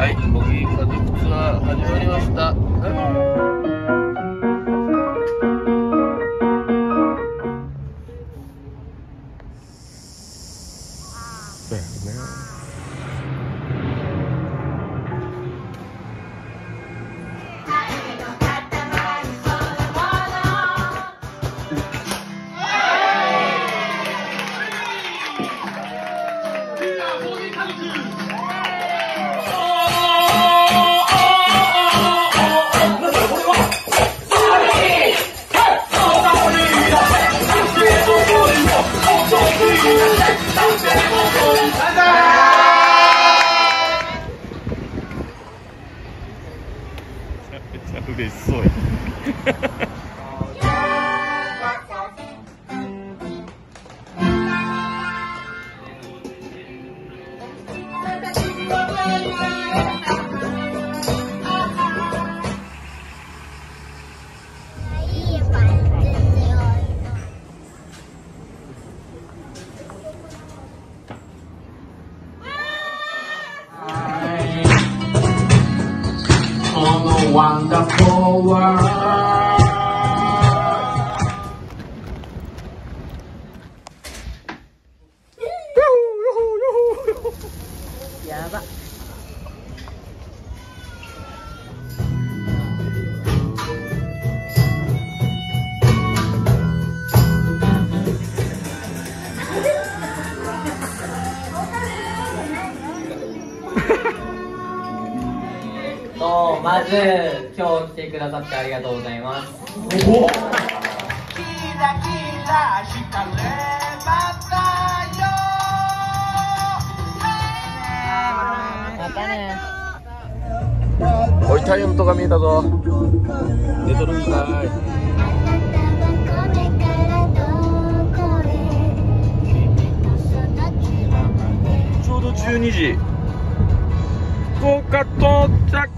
はいボギー家族ツアー始まりましたそうやね。めっちゃ嬉しそうや。A wonderful world. やとまず今日来てくださってありがとうございます。キラキラ光れまたよまたねおいタイムとか見えたぞ。寝とるんかい。あなたはこれからどこへその気ちょうど12時。福岡到着